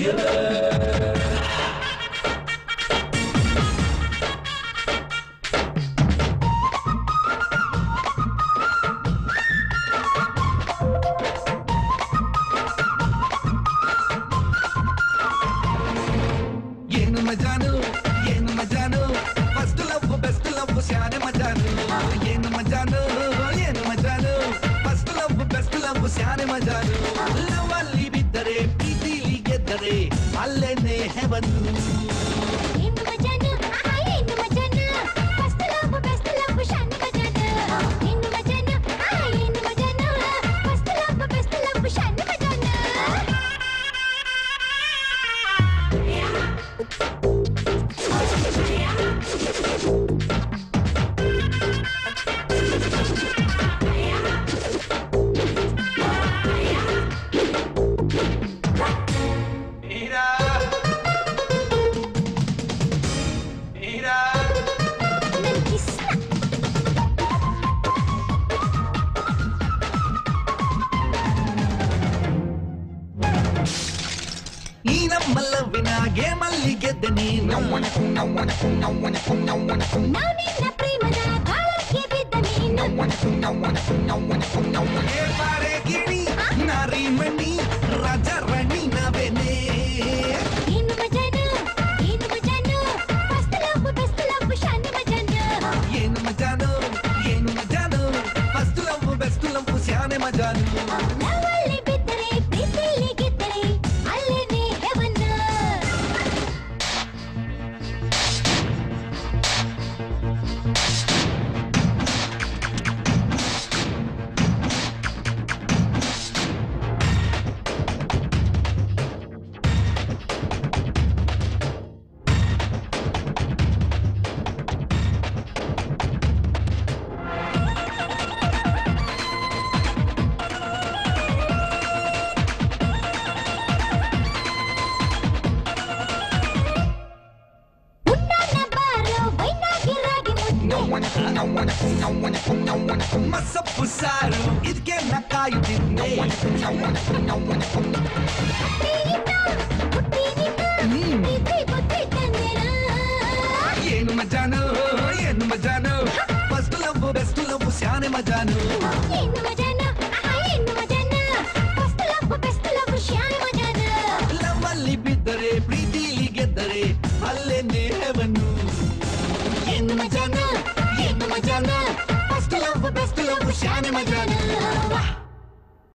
shiver. ಏನು ಮಜಾನು ಏನು ಮಜಾನು ಫಸ್ಟ್ ಲವ್ ಬೆಸ್ಟ್ ಲವ್ ಶಾನೆ ಮಜಾನು ಏನು ಮಜಾನು ಏನು ಮಜಾನು ಫಸ್ಟ್ ಲವ್ ಬೆಸ್ಟ್ ಲವ್ ಶಾನೆ ಮಜಾನು ಲವ್ ಅಲ್ಲಿ ಬಿದ್ದರೆ करे अल्ले ने మజాను బెస్ట్ లంపు శ్యానే మజాను ಮಸಪ್ಪು ಸಾರು ಇದಕ್ಕೆ ನ ಕಾಯುತ್ತಿದ್ದೆ ಏನು ಮಜಾನು ಏನು ಮಜಾನು ಫಸ್ಟ್ ಲವ್ ಬೆಸ್ಟ್ ಲವ್ ಶಾನೆ ಮಜಾನು